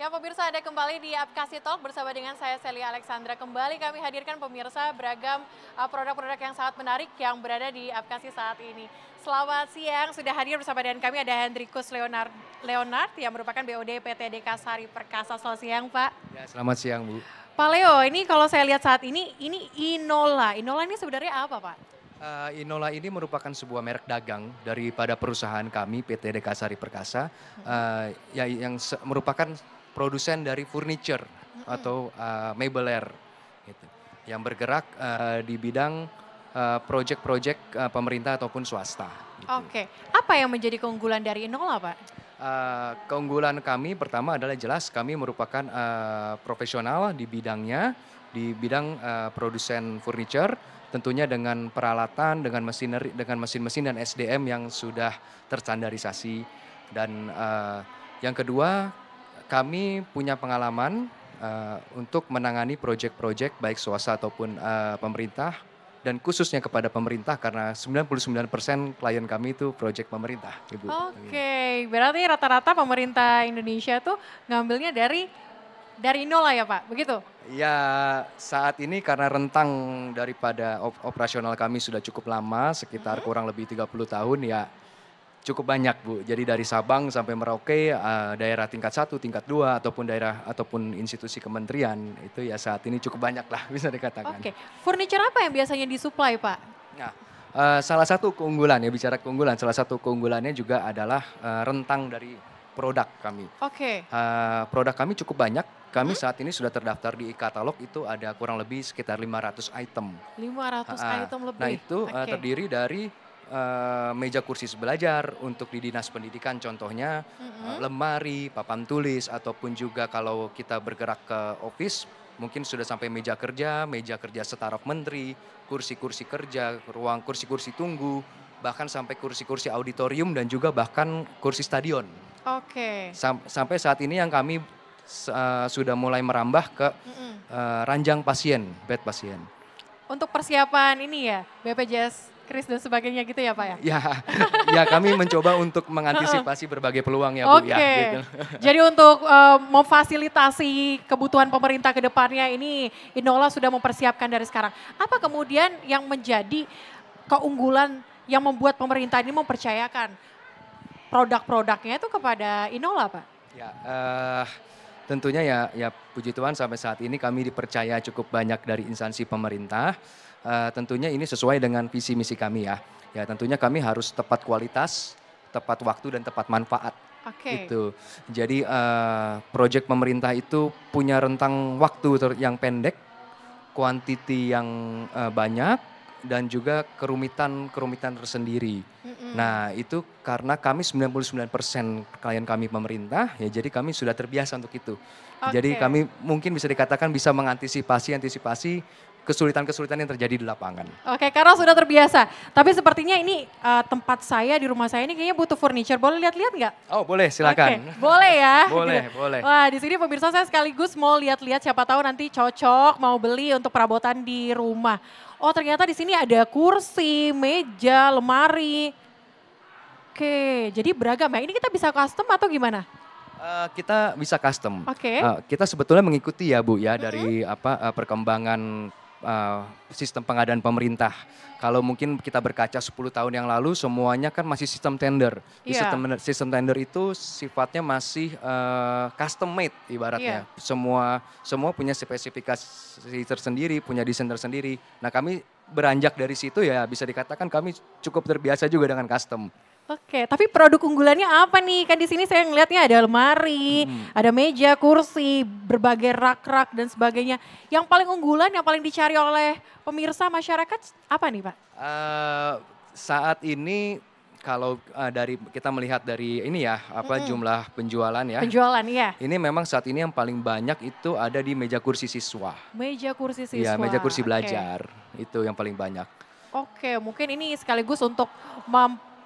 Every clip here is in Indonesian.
Anda kembali di Apkasi Talk bersama dengan saya Celia Alexandra. Kembali kami hadirkan pemirsa beragam uh, produk-produk yang sangat menarik yang berada di Apkasi saat ini. Selamat siang, sudah hadir bersama dengan kami ada Hendrikus Leonard, Leonard yang merupakan BOD PT Dekasari Perkasa. Selamat siang Pak. Ya, selamat siang Bu. Pak Leo, ini kalau saya lihat saat ini, ini Inola. Inola ini sebenarnya apa Pak? Uh, Inola ini merupakan sebuah merek dagang daripada perusahaan kami PT Dekasari Perkasa uh, ya, yang merupakan produsen dari furniture atau uh, mebelware gitu, yang bergerak uh, di bidang proyek-proyek uh, uh, pemerintah ataupun swasta. Gitu. Oke, apa yang menjadi keunggulan dari Inola Pak? Uh, keunggulan kami pertama adalah jelas kami merupakan uh, profesional di bidangnya, di bidang uh, produsen furniture tentunya dengan peralatan, dengan mesineri, dengan mesin-mesin dan SDM yang sudah terstandarisasi. Dan uh, yang kedua, kami punya pengalaman uh, untuk menangani proyek-proyek baik swasta ataupun uh, pemerintah dan khususnya kepada pemerintah karena 99% klien kami itu proyek pemerintah, Ibu. Oke, okay. berarti rata-rata pemerintah Indonesia tuh ngambilnya dari dari nol lah ya Pak, begitu? Ya saat ini karena rentang daripada op operasional kami sudah cukup lama, sekitar hmm. kurang lebih 30 tahun ya cukup banyak Bu. Jadi dari Sabang sampai Merauke, uh, daerah tingkat satu, tingkat dua, ataupun daerah ataupun institusi kementerian itu ya saat ini cukup banyak lah bisa dikatakan. Oke, furniture apa yang biasanya disuplai Pak? Nah, uh, salah satu keunggulan ya bicara keunggulan, salah satu keunggulannya juga adalah uh, rentang dari produk kami. Oke. Okay. Uh, produk kami cukup banyak kami saat ini sudah terdaftar di katalog itu ada kurang lebih sekitar 500 item. 500 uh, item lebih. Nah itu okay. uh, terdiri dari uh, meja kursi belajar untuk di dinas pendidikan contohnya mm-hmm. uh, lemari, papan tulis ataupun juga kalau kita bergerak ke office mungkin sudah sampai meja kerja, meja kerja setara menteri, kursi-kursi kerja, ruang kursi-kursi tunggu, bahkan sampai kursi-kursi auditorium dan juga bahkan kursi stadion. Oke. Okay. Sam- sampai saat ini yang kami uh, sudah mulai merambah ke uh, ranjang pasien, bed pasien. Untuk persiapan ini ya, BPJS kris dan sebagainya gitu ya Pak ya? Ya, ya kami mencoba untuk mengantisipasi berbagai peluang ya Bu. Oke, okay. ya, gitu. jadi untuk uh, memfasilitasi kebutuhan pemerintah ke depannya ini Inola sudah mempersiapkan dari sekarang. Apa kemudian yang menjadi keunggulan yang membuat pemerintah ini mempercayakan produk-produknya itu kepada Inola Pak? Ya, uh, tentunya ya ya puji Tuhan sampai saat ini kami dipercaya cukup banyak dari instansi pemerintah. Uh, tentunya ini sesuai dengan visi misi kami ya. Ya tentunya kami harus tepat kualitas, tepat waktu dan tepat manfaat. Okay. Itu. Jadi uh, proyek pemerintah itu punya rentang waktu yang pendek, kuantiti yang uh, banyak dan juga kerumitan-kerumitan tersendiri. Mm-hmm. Nah, itu karena kami 99% klien kami pemerintah, ya jadi kami sudah terbiasa untuk itu. Okay. Jadi kami mungkin bisa dikatakan bisa mengantisipasi antisipasi kesulitan-kesulitan yang terjadi di lapangan. Oke, karena sudah terbiasa. Tapi sepertinya ini uh, tempat saya di rumah saya ini kayaknya butuh furniture. Boleh lihat-lihat nggak? Oh, boleh, silakan. Oke, boleh ya. boleh, gitu. boleh. Wah, di sini pemirsa saya sekaligus mau lihat-lihat siapa tahu nanti cocok mau beli untuk perabotan di rumah. Oh, ternyata di sini ada kursi, meja, lemari. Oke, jadi beragam ya. Ini kita bisa custom atau gimana? Uh, kita bisa custom. Oke. Okay. Uh, kita sebetulnya mengikuti ya Bu ya dari mm -hmm. apa uh, perkembangan uh, sistem pengadaan pemerintah. Kalau mungkin kita berkaca 10 tahun yang lalu semuanya kan masih sistem tender. Di yeah. sistem sistem tender itu sifatnya masih uh, custom made ibaratnya. Yeah. Semua semua punya spesifikasi tersendiri, punya desain tersendiri. Nah, kami beranjak dari situ ya bisa dikatakan kami cukup terbiasa juga dengan custom. Oke, tapi produk unggulannya apa nih? Kan di sini saya ngelihatnya ada lemari, hmm. ada meja, kursi, berbagai rak-rak dan sebagainya. Yang paling unggulan, yang paling dicari oleh pemirsa masyarakat apa nih Pak? Uh, saat ini kalau uh, dari kita melihat dari ini ya apa -hmm. jumlah penjualan ya. Penjualan iya. Ini memang saat ini yang paling banyak itu ada di meja kursi siswa. Meja kursi siswa. Iya, meja kursi belajar. Okay. Itu yang paling banyak. Oke, mungkin ini sekaligus untuk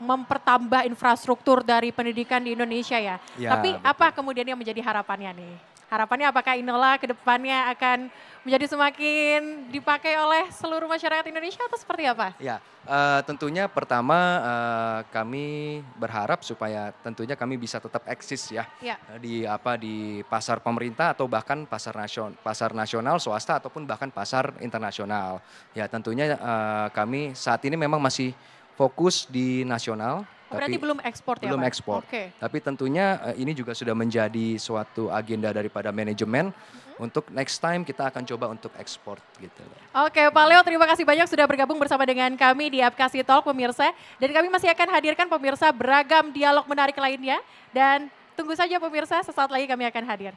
mempertambah infrastruktur dari pendidikan di Indonesia ya. ya Tapi betul. apa kemudian yang menjadi harapannya nih? harapannya apakah Inola ke depannya akan menjadi semakin dipakai oleh seluruh masyarakat Indonesia atau seperti apa? Ya, uh, tentunya pertama uh, kami berharap supaya tentunya kami bisa tetap eksis ya, ya. di apa di pasar pemerintah atau bahkan pasar nasional, pasar nasional swasta ataupun bahkan pasar internasional. Ya, tentunya uh, kami saat ini memang masih fokus di nasional. Oh, berarti belum ekspor ya Belum ekspor. Okay. Tapi tentunya uh, ini juga sudah menjadi suatu agenda daripada manajemen mm-hmm. untuk next time kita akan coba untuk ekspor gitu. Oke okay, Pak Leo terima kasih banyak sudah bergabung bersama dengan kami di Apkasi Talk pemirsa. Dan kami masih akan hadirkan pemirsa beragam dialog menarik lainnya. Dan tunggu saja pemirsa sesaat lagi kami akan hadir.